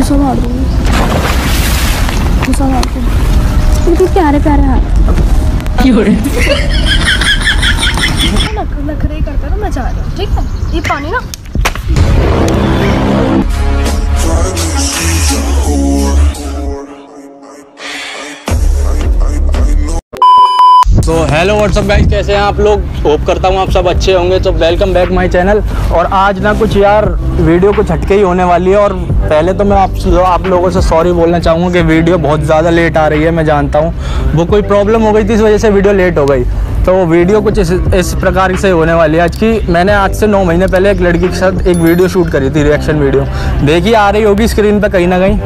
गुस्सा मार दूँगी। गुस्सा मार दूँगी। बिल्कुल प्यारे प्यारे हाथ। क्यों नखरे करता ना मैं जा रही ठीक है? ये पानी ना। Try तो हेलो व्हाट्सअप गाइस कैसे हैं आप लोग? होप करता हूँ आप सब अच्छे होंगे तो वेलकम बैक माय चैनल और आज ना कुछ यार वीडियो कुछ हटके ही होने वाली है और पहले तो मैं आप आप लोगों से सॉरी बोलना चाहूँगा कि वीडियो बहुत ज़्यादा लेट आ रही है मैं जानता हूँ। वो कोई प्रॉब्लम हो गई थी इस वजह से वीडियो लेट हो गई। तो वीडियो कुछ इस, इस प्रकार से होने वाली है। आज की मैंने आज से नौ महीने पहले एक लड़की के साथ एक वीडियो शूट करी थी रिएक्शन वीडियो देखिए आ रही होगी स्क्रीन पर कहीं ना कहीं।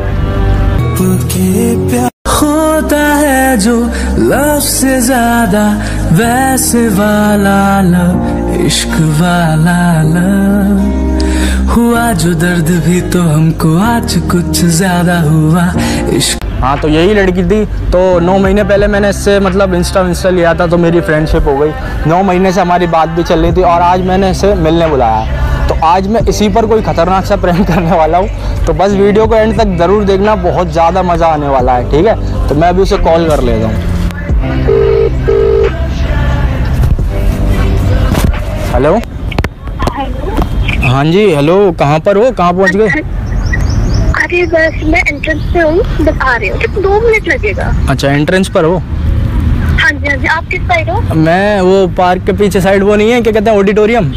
जो लव से ज़्यादा वैसे वाला लव, इश्क वाला लव। हुआ जो दर्द भी तो हमको आज कुछ ज़्यादा हुआ, इश्क। हाँ तो यही लड़की थी तो नौ महीने पहले मैंने इससे मतलब इंस्टा इंस्टा लिया था तो मेरी फ्रेंडशिप हो गई। नौ महीने से हमारी बात भी चल रही थी, और आज मैंने इसे मिलने बुलाया तो आज मैं इसी पर कोई ख़तरनाक सा प्रेम करने वाला हूँ। तो बस वीडियो को एंड तक ज़रूर देखना, बहुत ज़्यादा मज़ा आने वाला है, ठीक है? तो मैं अभी उसे कॉल कर लेता हूँ। हेलो हाँ जी हेलो कहाँ पर हो? कहाँ पहुँच गए? अरे बस मैं एंट्रेंस पे हूँ आ रही हूँ। दो मिनट लगेगा। अच्छा एंट्रेंस पर हो? हाँ जी हाँ जी आप किस साइड हो? मैं वो पार्क के पीछे साइड वो नहीं है क्या कहते हैं ऑडिटोरियम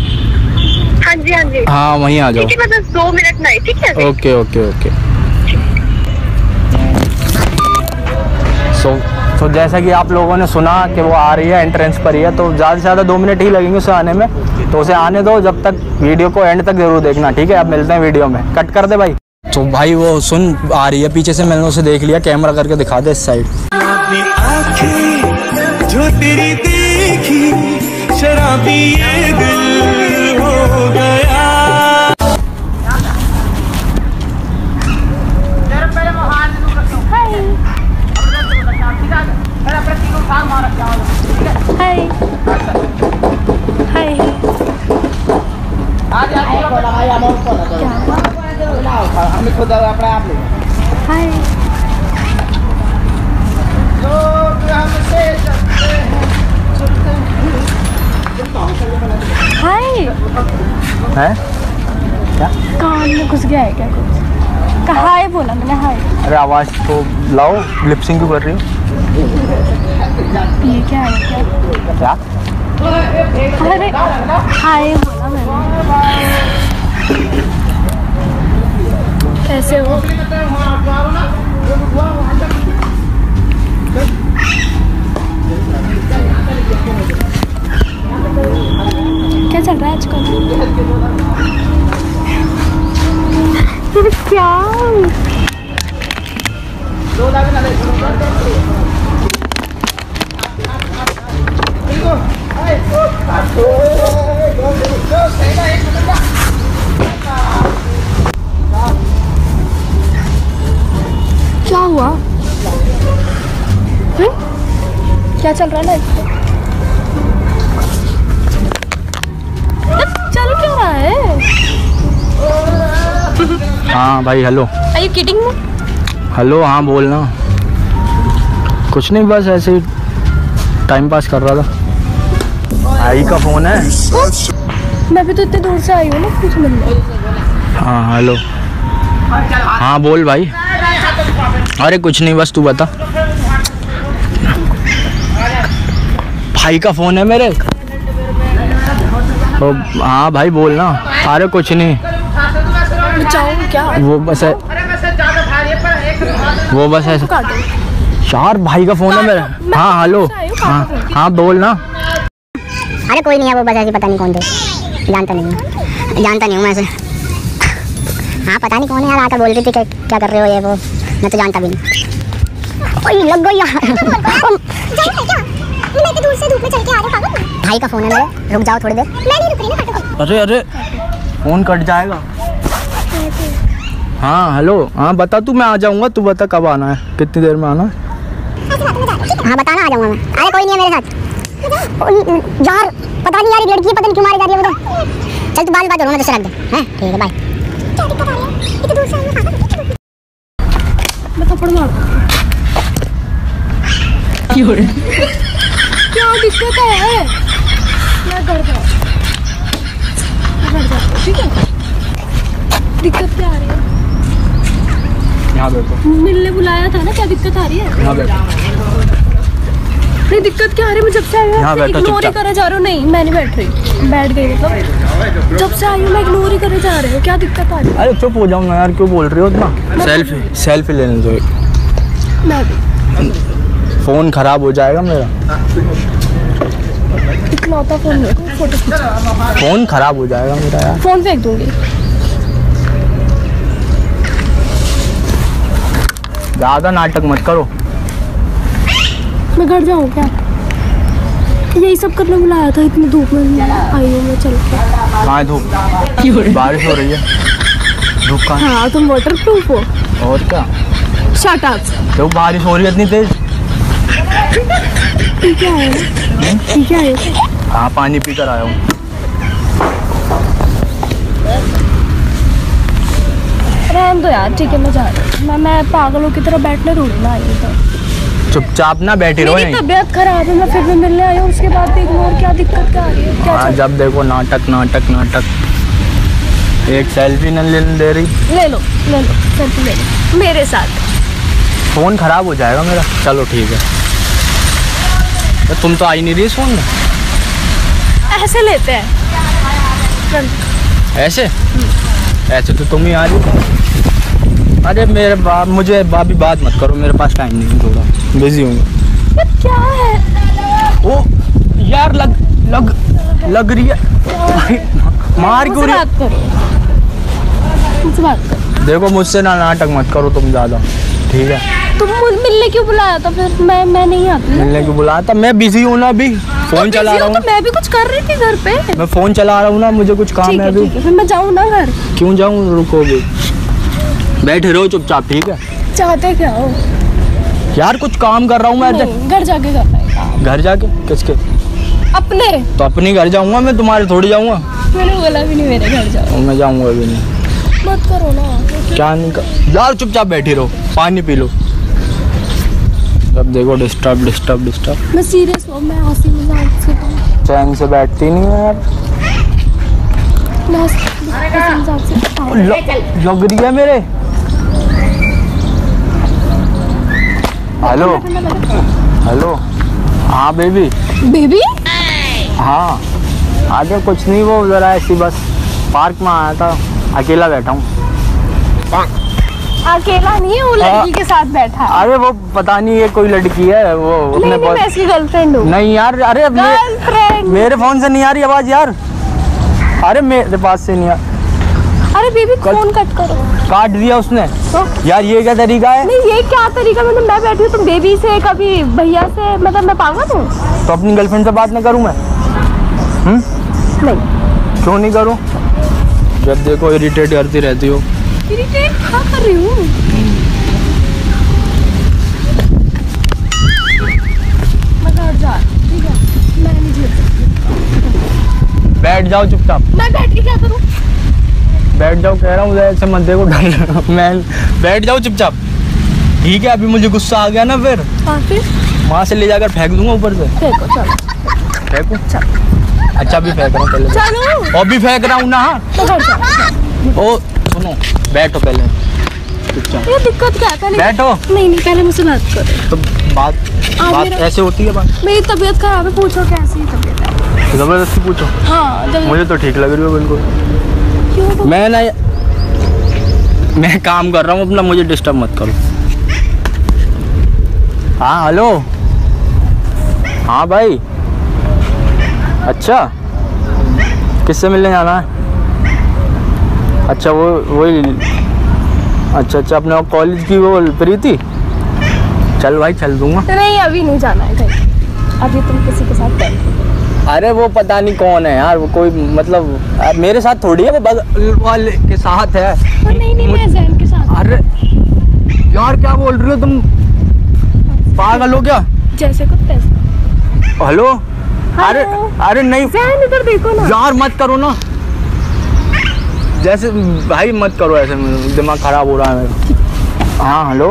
हाँ जी हाँ जी। हाँ वहीं आ जाओ। ठीक है मैं बस दो मिनट में आई ठीक है? ओके ओके ओके सो तो जैसा कि आप लोगों ने सुना कि वो आ रही है एंट्रेंस पर ही है तो ज़्यादा से ज़्यादा दो मिनट ही लगेंगे उसे आने में। तो उसे आने दो जब तक वीडियो को एंड तक ज़रूर देखना ठीक है? अब मिलते हैं वीडियो में। कट कर दे भाई। तो भाई वो सुन आ रही है पीछे से मैंने उसे देख लिया कैमरा करके दिखा दे इस साइड है? कान में घुस गया है क्या कुछ? कहा हाय बोला मैंने हाय अरे आवाज़ तो लाओ लिपसिंग क्यों कर रही हो? ये क्या है क्या? क्या? अरे हाय बोला मैंने। कैसे हो। क्या चल रहा है? आजकल क्या क्या हुआ? हम्म? क्या चल रहा है हाँ भाई hello Are you kidding me? Hello हाँ बोलना। कुछ नहीं बस ऐसे ही टाइम पास कर रहा था। आई का फ़ोन है। मैं भी तो इतने दूर से आई हूँ ना कुछ मिलने हाँ हेलो हाँ बोल भाई। अरे कुछ नहीं बस तू बता। भाई का फ़ोन है मेरे। हाँ भाई बोलना। अरे कुछ नहीं। क्या? वो बस है। वो बस है। काटो भाई का फ़ोन है मेरा। हाँ हेलो। हाँ हाँ बोलना अरे कोई नहीं है वो बस ऐसे पता नहीं कौन थे। जानता नहीं हूँ। जानता नहीं हूँ मैं ऐसे। हाँ पता नहीं कौन है यार आकर बोल रही थी क्या कर रहे हो ये वो। मैं तो जानता भी नहीं। लग गई यार। दूर से धूप में चल के आ रहे हो भाई का फ़ोन है मेरे। रुक जाओ थोड़ी देर। मैं नहीं रुक रही ना अरे अरे फ़ोन कट जाएगा। हाँ हेलो हाँ बता तू मैं आ जाऊँगा। तू बता कब आना है। कितनी देर में आना है? हाँ बताना आ जाऊँगा मैं। अरे कोई नहीं है मेरे साथ। यार पता नहीं यार ये लड़की पता नहीं क्यों मारी जा रही है वो तो चल तू बाद में बात करूँगा तो रख दे। हैं? ठीक है बाय क्या दिक्कत आ रही है इतनी दूर क्या दिक्कत है? मैं घर मैं घर हूँ, ठीक है? दिक्कत क्या आ रही है? यहाँ बैठो। मिलने बुलाया था ना क्या दिक्कत आ रही है? यहाँ बैठो। नहीं दिक्कत क्या आ रही है? मैं जब से आई हूँ इग्नोर ही करे जा रहे हो? नहीं मैं नहीं बैठ रही। बैठ गई मतलब। जब से आई हूँ मैं इग्नोर ही करे जा रहे हो। क्या दिक्कत आ रही है? अरे चुप हो जाओ ना यार क्यों बोल रही हो इतना? सेल्फी सेल्फी लेने दो। मैं फ़ोन ख़राब हो जाएगा मेरा। इकलौता फ़ोन फ़ोन ख़राब हो जाएगा मेरा यार। फ़ोन फेंक दूँगी। ज़्यादा नाटक मत करो। मैं घर जाऊँ क्या? यही सब करने बुलाया था इतनी धूप में आई हूँ मैं चल के। कहाँ धूप? बारिश हो रही है। धूप कहाँ हाँ? तुम वाटर प्रूफ हो। और क्या? शट अप तो बारिश हो रही है इतनी तेज? ठीक है? ठीक है? हाँ पानी पी कर आया हूँ? रहने दो यार ठीक है मैं जा रही हूँ। मैं मैं पागलों की तरह बैठने थोड़ी ना आई तो। चुपचाप ना बैठी रहो मेरी तबीयत खराब है मैं फिर भी मिलने आई हूँ उसके बाद भी इग्नोर क्या दिक्कत क्या आ रही है क्या हाँ जब देखो नाटक नाटक नाटक। एक सेल्फी न लेने दे रही। ले लो ले लो सेल्फी ले लो। मेरे साथ। फ़ोन ख़राब हो जाएगा मेरा। चलो ठीक है। तो तुम तो आई नहीं रही फ़ोन में? ऐसे लेते हैं। ऐसे? ऐसे तो तुम ही आ रही। हो। अरे मेरे बाप मुझे अभी बात मत करो मेरे पास टाइम नहीं है थोड़ा। बिज़ी हूँ। क्या है? ओ यार लग लग लग रही है। मार क्यों रही है? बात करो। मुझसे बात करो। देखो मुझसे ना नाटक मत करो तुम ज़्यादा। ठीक है? तुम मुझ- मिलने क्यों बुलाया था? फिर मैं मैं नहीं आती। मिलने क्यों बुलाया था? मैं बिज़ी हूँ ना अभी। फ़ोन चला रहा हूँ। तो मैं भी कुछ कर रही थी घर पे। मैं फ़ोन चला रहा हूँ ना मुझे कुछ काम है अभी। फिर मैं जाऊँ ना घर। क्यों जाऊँ? रुको भी बैठे रहो चुपचाप ठीक है? चाहते क्या हो? यार कुछ काम कर रहा हूँ मैं नहीं, घर जाके करना है। काम घर जाके? किसके? अपने। तो अपनी घर जाऊँगा मैं तुम्हारे थोड़ी जाऊँगा। मैंने बोला भी नहीं मेरे घर जाओ। मैं जाऊँगा अभी नहीं। मत करो ना। क्या नहीं कर यार चुपचाप बैठी रहो पानी पी लो। अब देखो डिस्टर्ब डिस्टर्ब डिस्टर्ब मैं सीरियस हूँ मैं हँसी मज़ाक से। चैन से बैठती नहीं है यार। मैं हँसी हँसी मज़ाक से। ल- लग रही है मेरे? हेलो हेलो हाँ बेबी बेबी हाँ. आगे कुछ नहीं वो ज़रा ऐसी बस पार्क में आया था। अकेला बैठा हूँ। अकेला नहीं है वो हाँ। लड़की के साथ बैठा है। अरे वो पता नहीं ये कोई लड़की है वो नहीं नहीं मैं इसकी गर्लफ्रेंड हूँ। नहीं यार अरे गर्लफ्रेंड मेरे फ़ोन से नहीं आ रही आवाज़ यार। अरे मेरे पास से नहीं आ अरे बेबी फ़ोन कट करो। काट दिया उसने। तो यार ये क्या तरीका है? नहीं ये क्या तरीका? मतलब मैं बैठी हूँ तुम बेबी से कभी भैया से मतलब मैं पागल हूँ? तो अपनी गर्लफ्रेंड से बात ना करूँ मैं? नहीं। क्यों नहीं करूँ? जब देखो इरिटेट करती रहती हो। इरिटेट क्या कर रही हूँ? मैं घर जा ठीक है। मैं नहीं झेल सकती। बैठ जाओ चुपचाप। मैं बैठ के क्या करूँ? बैठ जाओ कह रहा हूँ ऐसे मत देखो डर मैं बैठ जाओ चुपचाप। ठीक है अभी मुझे गुस्सा आ गया ना फिर। वहाँ से ले जाकर फेंक दूँगा ऊपर से। फेंकू अच्छा भी फेंक रहा हूँ पहले। चलो। और भी फेंक रहा हूँ ना। हाँ। तो ओ सुनो बैठो पहले। ये दिक्कत क्या है? पहले बैठो। नहीं नहीं पहले मुझसे बात करो। तो बात बात ऐसे होती है बात? मेरी तबीयत खराब है पूछो कैसी तबीयत है। ज़बरदस्ती पूछो। हाँ मुझे तो ठीक लग रही हो बिल्कुल। क्यों तो? मैं ना मैं काम कर रहा हूँ अपना मुझे डिस्टर्ब मत करो। हाँ हेलो हाँ भाई। अच्छा। किससे मिलने जाना है? अच्छा वो वही अच्छा अच्छा अपने कॉलेज की वो प्रीति? चल भाई चल दूँगा। नहीं अभी नहीं जाना है कहीं। अभी तुम किसी के साथ अरे वो पता नहीं कौन है यार वो कोई मतलब मेरे साथ थोड़ी है वो बगल वाले के साथ है। नहीं नहीं मैं जैन के साथ अरे यार क्या बोल रही हो तुम? पागल हो क्या? जैसे को तैसे हेलो? अरे अरे नहीं। जैन इधर देखो ना। यार मत करो ना। जैसे भाई मत करो ऐसे दिमाग खराब हो रहा है मेरा। हाँ हेलो?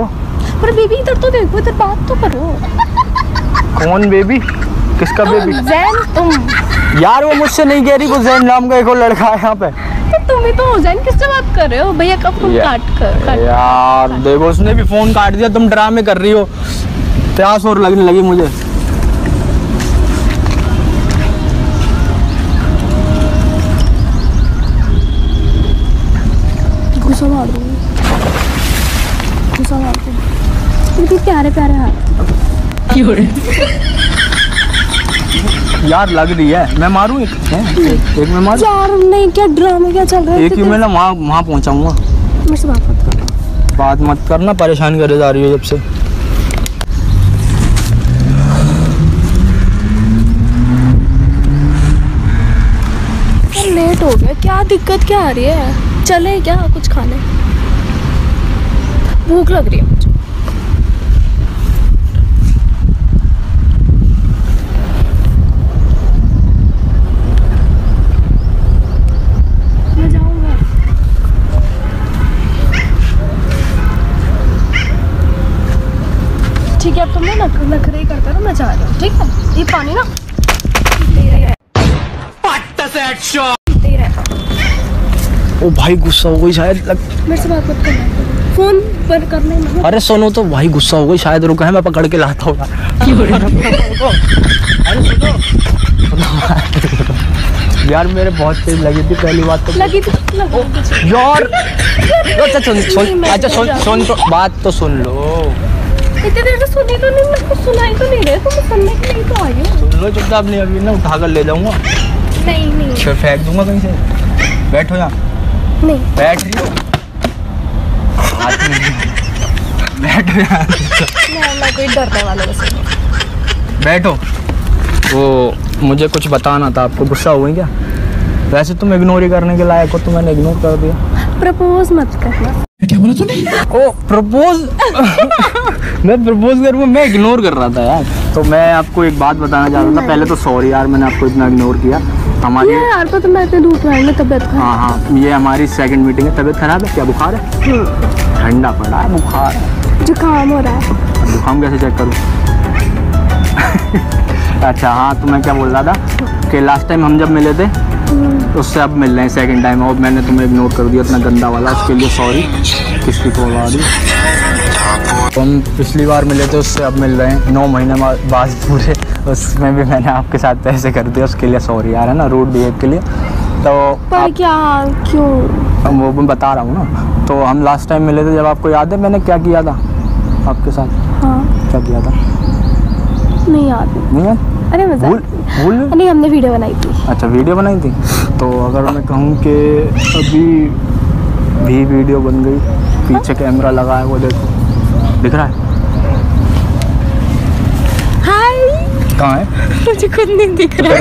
पर बेबी इधर तो देखो इधर बात तो करो। कौन बेबी? किसका बेबी जैन तुम। यार वो मुझसे नहीं कह रही वो जैन नाम का एक और लड़का है यहाँ पे। तो तुम ही तो जैन किससे बात कर रहे हो? भैया का फ़ोन काट कर काट यार देखो उसने भी फ़ोन काट दिया तुम ड्रामे कर रही हो। प्यास और लगने लगी मुझे। गुस्सा मार दूँगी। गुस्सा मार दूँगी। प्यारे प्यारे हाथ। यार लग रही है। मैं मारूं एक? एक, एक मैं मारूं? यार नहीं क्या ड्रामा क्या चल रहा है एक ही मैं ना वहाँ वहाँ पहुँचाऊँगा। मेरे से बात मत करो। बात मत करना परेशान करे जा रही हो जब से। लेट हो गया क्या दिक्कत क्या आ रही है? चले क्या कुछ खाने? भूख लग रही है। है अब तुम ना नख नखरे ही करते रहो मैं जा रही हूँ ठीक है? ये पानी ना ओ भाई गुस्सा हो गई शायद लग... मेरे से बात मत करना। फ़ोन पर करने में अरे सुनो तो भाई गुस्सा हो गई शायद रुका है मैं पकड़ के लाता हूँ। यार मेरे बहुत तेज लगी थी पहली बात तो। लगी थी? यार! अच्छा सुन सुन अच्छा सुन सुन तो बात तो सुन लो। इतनी देर से सुनी तो नहीं मैं कुछ सुनाई तो नहीं रहे तुम सुनने के लिए तो आई हो। सुन लो चुपचाप नहीं अभी ना उठा कर ले जाऊँगा। नहीं नहीं। फिर फेंक दूँगा कहीं से। बैठो यहाँ। नहीं। बैठ रही हो? में बैठो यहाँ मैं मैं कोई डरने वाले से बैठो। वो मुझे कुछ बताना था आपको गुस्सा हो गई क्या? वैसे तुम इग्नोर ही करने के लायक हो तो मैंने इग्नोर कर दिया। प्रपोज मत करना। ओ प्रपोज। मैं प्रपोज करूँ मैं इग्नोर कर रहा था यार। तो मैं आपको एक बात बताना चाह रहा था। पहले तो सॉरी यार मैंने आपको इतना इग्नोर किया। हमारी ये यार पता मैं इतने धूप में आई, मैं तबियत खराब। हाँ हाँ ये हमारी सेकंड मीटिंग है। तबीयत खराब है? क्या बुखार है? ठंडा पड़ा है बुखार है। जुकाम हो रहा है। जुकाम कैसे चेक करूँ? अच्छा हाँ तो मैं क्या बोल रहा था कि लास्ट टाइम हम जब मिले थे उससे अब मिल रहे हैं सेकेंड टाइम और मैंने तुम्हें इग्नोर कर दिया इतना गंदा वाला। उसके लिए सॉरी किसकी कॉल आ रही? तो हम पिछली बार मिले थे उससे अब मिल रहे हैं। नौ महीने बाद पूरे। उसमें भी मैंने आपके साथ पैसे कर दिया उसके लिए सॉरी यार है ना? रूड बिहेव के लिए। तो पर क्या क्यों? हम वो मैं बता रहा हूँ ना। तो हम लास्ट टाइम मिले थे जब आपको याद है मैंने क्या किया था? आपके साथ? हाँ। क्या किया था? नहीं याद। नहीं याद? अरे मज़ा भूल नहीं हमने वीडियो बनाई थी। अच्छा वीडियो बनाई थी? तो अगर मैं कहूँ कि अभी भी वीडियो बन गई पीछे कैमरा लगा है वो देखो। दिख रहा है? हाय। कहाँ है? मुझे खुद नहीं दिख रहा है।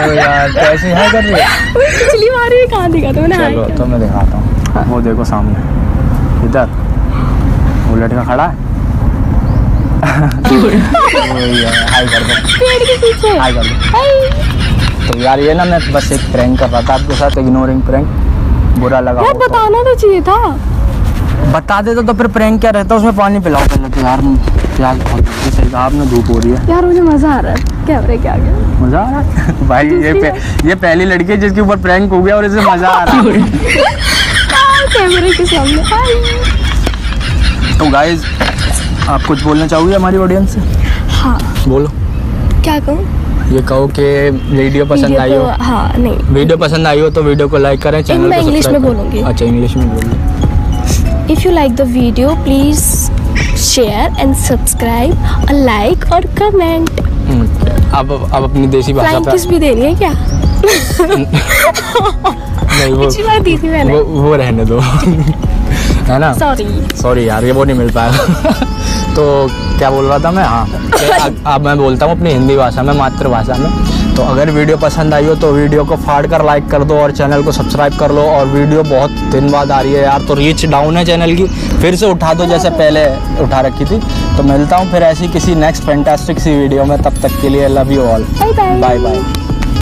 ओ यार कैसे है कर रही है? वही पिछली बार भी कहाँ दिखा था? मैंने चलो तो मैं दिखाता हूँ। वो देखो सामने। इधर। वो लड़का खड़ा है, हाय कर दो पेड़ के पीछे हाय कर दो तो यार ये ना मैं बस एक प्रैंक कर रहा था आपके साथ इग्नोरिंग प्रैंक बुरा लगा यार तो। बताना तो चाहिए था। बता देता तो फिर प्रैंक क्या रहता उसमें पानी पिलाओ पहले तो यार प्याज बहुत सही कहा आपने धूप हो रही है। यार मुझे मज़ा आ रहा है कैमरे के आगे मज़ा आ रहा है? भाई ये पे, ये पहली लड़की है जिसके ऊपर प्रैंक हो गया और इसे मज़ा आ रहा है। कैमरे के सामने। तो गाइज़ आप कुछ बोलना चाहोगे हमारी ऑडियंस से हाँ बोलो क्या कहूँ ये कहो कि वीडियो पसंद आई हो हाँ नहीं वीडियो पसंद आई हो तो वीडियो को लाइक करें चैनल मैं को इंग्लिश में सब्सक्राइब। बोलूँगी। अच्छा इंग्लिश में बोलिए If you like the video, please share and subscribe, और like और. हम्म, अब अब अपनी देसी भाषा Flying पे kiss भी देनी है क्या? नहीं वो दी थी मैंने. वो वो रहने दो है ना Sorry. सॉरी यार ये वो नहीं मिल पाया तो क्या बोल रहा था मैं? हाँ। अब मैं बोलता हूँ अपनी हिंदी भाषा में मातृभाषा में। तो अगर वीडियो पसंद आई हो तो वीडियो को फाड़ कर लाइक कर दो और चैनल को सब्सक्राइब कर लो और वीडियो बहुत दिन बाद आ रही है यार तो रीच डाउन है चैनल की। फिर से उठा दो जैसे पहले उठा रखी थी। तो मिलता हूँ फिर ऐसी किसी नेक्स्ट फैंटास्टिक सी वीडियो में तब तक के लिए love you all. Bye bye